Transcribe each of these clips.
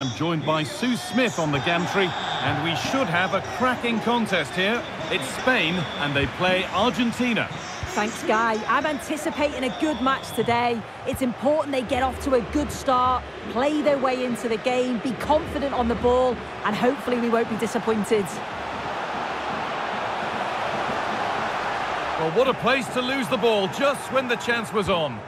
I'm joined by Sue Smith on the gantry, and we should have a cracking contest here. It's Spain, and they play Argentina. Thanks, Guy. I'm anticipating a good match today. It's important they get off to a good start, play their way into the game, be confident on the ball, and hopefully we won't be disappointed. Well, what a place to lose the ball just when the chance was on.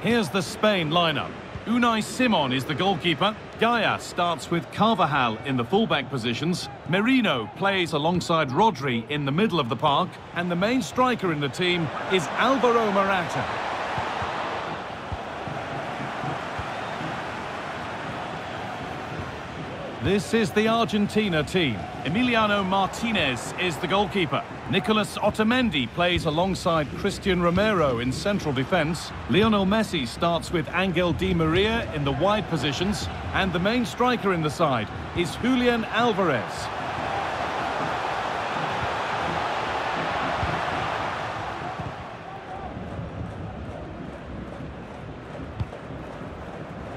Here's the Spain lineup. Unai Simon is the goalkeeper. Gayà starts with Carvajal in the fullback positions. Merino plays alongside Rodri in the middle of the park. And the main striker in the team is Alvaro Morata. This is the Argentina team. Emiliano Martinez is the goalkeeper. Nicolas Otamendi plays alongside Cristian Romero in central defence. Lionel Messi starts with Angel Di Maria in the wide positions. And the main striker in the side is Julian Alvarez.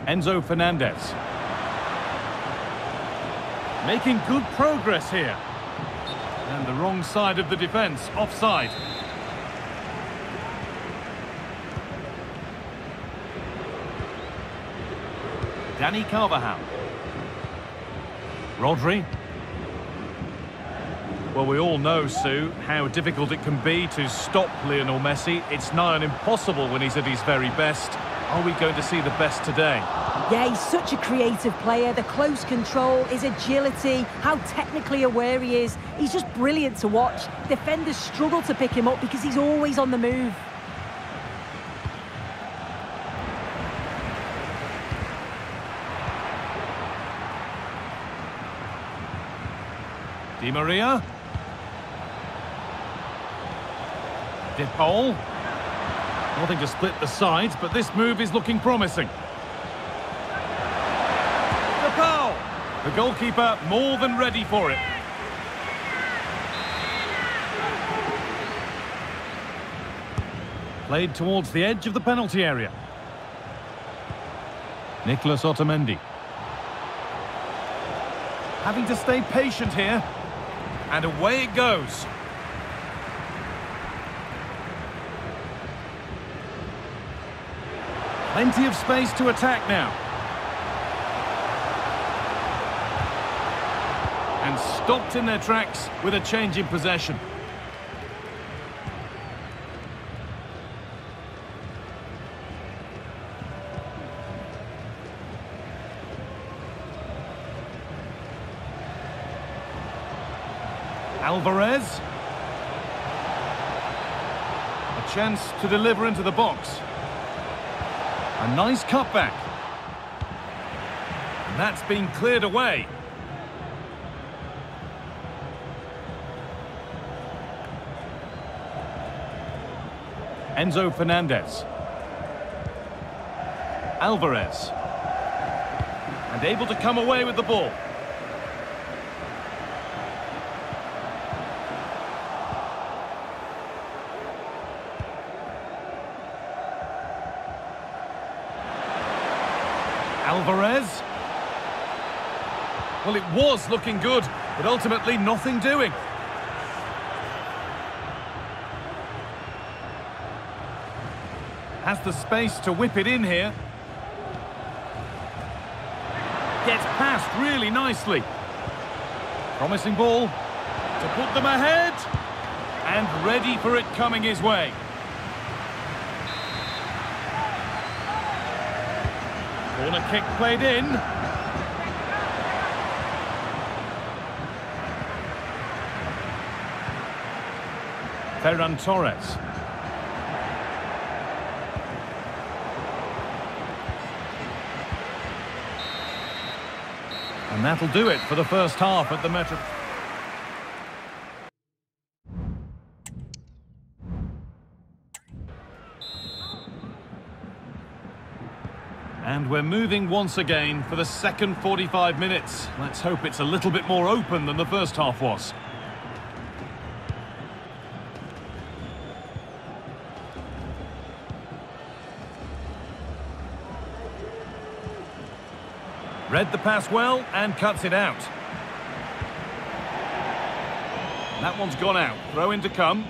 Enzo Fernandez. Making good progress here. And the wrong side of the defence, offside. Dani Carvajal. Rodri. Well, we all know, Sue, how difficult it can be to stop Lionel Messi. It's nigh on impossible when he's at his very best. Are we going to see the best today? Yeah, he's such a creative player. The close control, his agility, how technically aware he is. He's just brilliant to watch. Defenders struggle to pick him up because he's always on the move. Di Maria. De Paul. Nothing to split the sides, but this move is looking promising. Goalkeeper more than ready for it. Played towards the edge of the penalty area. Nicolas Otamendi. Having to stay patient here. And away it goes. Plenty of space to attack now. And stopped in their tracks with a change in possession. Alvarez. A chance to deliver into the box. A nice cutback. And that's been cleared away. Enzo Fernandez. Alvarez. And able to come away with the ball. Alvarez. Well, it was looking good, but ultimately nothing doing. Has the space to whip it in here. Gets past really nicely. Promising ball to put them ahead. And ready for it coming his way. Corner kick played in. Ferran Torres. And that'll do it for the first half at the Metro... And we're moving once again for the second 45 minutes. Let's hope it's a little bit more open than the first half was. Read the pass well and cuts it out. That one's gone out. Throw in to come.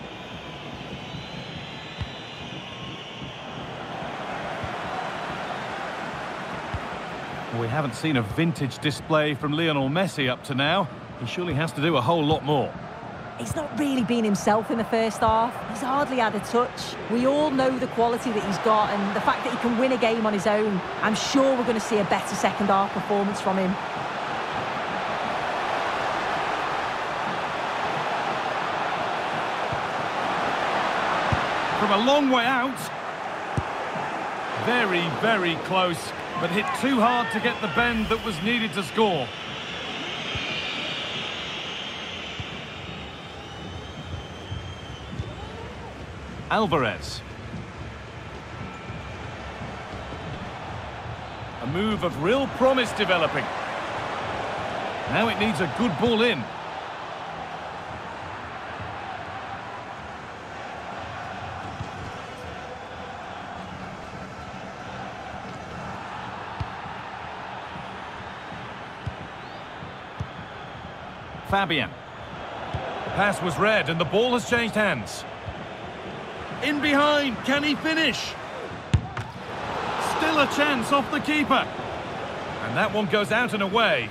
We haven't seen a vintage display from Lionel Messi up to now. He surely has to do a whole lot more. He's not really been himself in the first half. He's hardly had a touch. We all know the quality that he's got and the fact that he can win a game on his own. I'm sure we're going to see a better second half performance from him. From a long way out. Very, very close but hit too hard to get the bend that was needed to score. Alvarez. A move of real promise developing. Now it needs a good ball in. Fabian. The pass was read and the ball has changed hands. In behind, can he finish? Still a chance off the keeper. And that one goes out and away.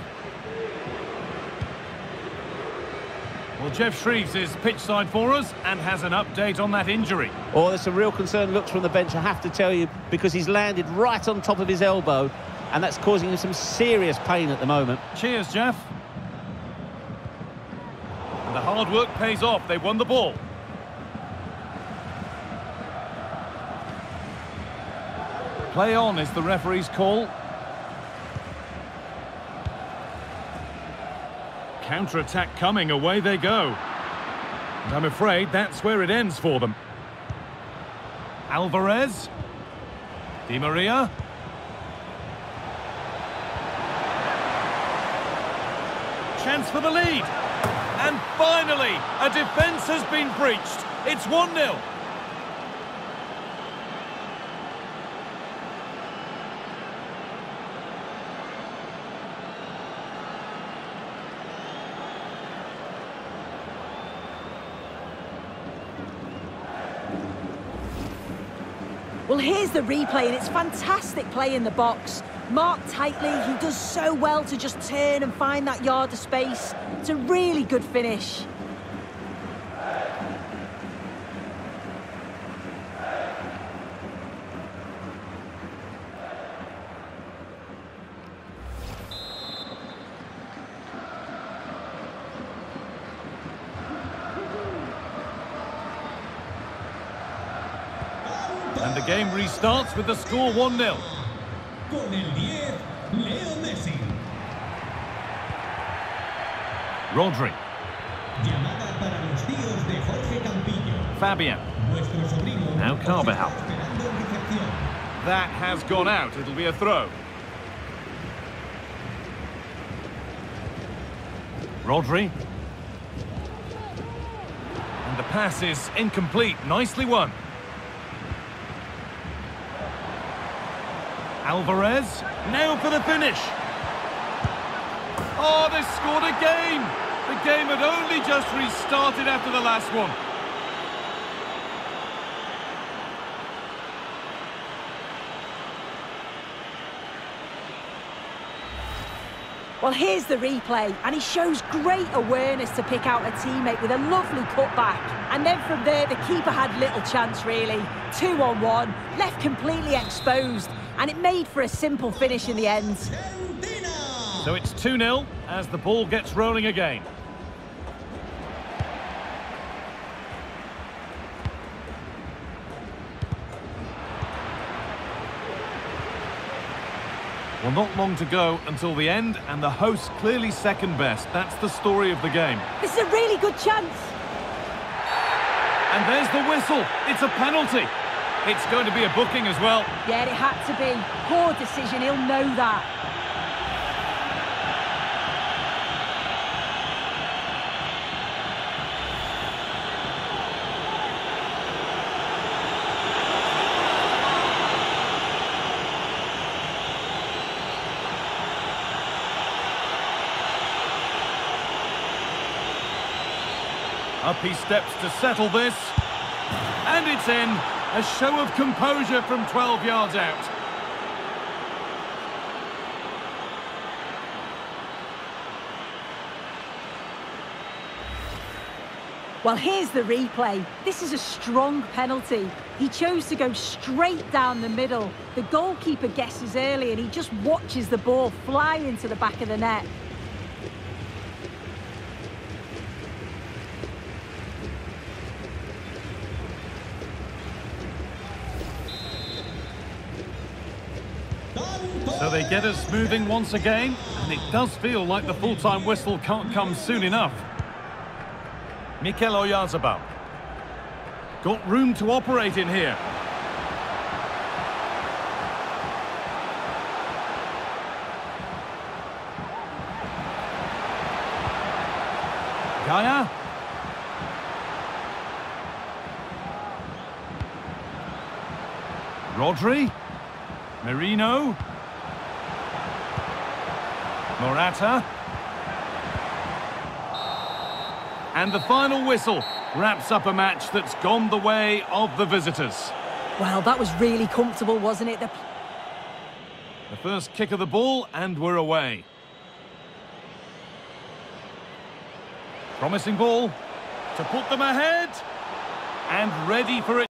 Well, Jeff Shreeves is pitch side for us and has an update on that injury. Oh, there's a real concern looks from the bench, I have to tell you, because he's landed right on top of his elbow, and that's causing him some serious pain at the moment. Cheers, Jeff. And the hard work pays off. They won the ball. Play on is the referee's call. Counter-attack coming, away they go. And I'm afraid that's where it ends for them. Alvarez. Di Maria. Chance for the lead. And finally, a defence has been breached. It's 1-0. Well, here's the replay, and it's fantastic play in the box. Marked tightly, he does so well to just turn and find that yard of space. It's a really good finish. Game restarts with the score 1-0. Con el 10, Leo Messi. Rodri. Fabian. Now Carvajal. That has gone out. It'll be a throw. Rodri. And the pass is incomplete. Nicely won. Alvarez. Now for the finish. Oh, they scored again. The game had only just restarted after the last one. Well, here's the replay, and he shows great awareness to pick out a teammate with a lovely cutback. And then from there, the keeper had little chance, really. Two on one, left completely exposed, and it made for a simple finish in the end. So it's 2-0 as the ball gets rolling again. Well, not long to go until the end, and the hosts clearly second best. That's the story of the game. This is a really good chance. And there's the whistle. It's a penalty. It's going to be a booking as well. Yeah, it had to be. Poor decision, he'll know that. Up he steps to settle this. And it's in. A show of composure from 12 yards out. Well, here's the replay. This is a strong penalty. He chose to go straight down the middle. The goalkeeper guesses early and he just watches the ball fly into the back of the net. They get us moving once again, and it does feel like the full-time whistle can't come soon enough. Mikel Oyarzabal. Got room to operate in here. Gayà. Rodri. Merino. Morata. And the final whistle wraps up a match that's gone the way of the visitors. Well, that was really comfortable, wasn't it? The The first kick of the ball, and we're away. Promising ball to put them ahead. And ready for it.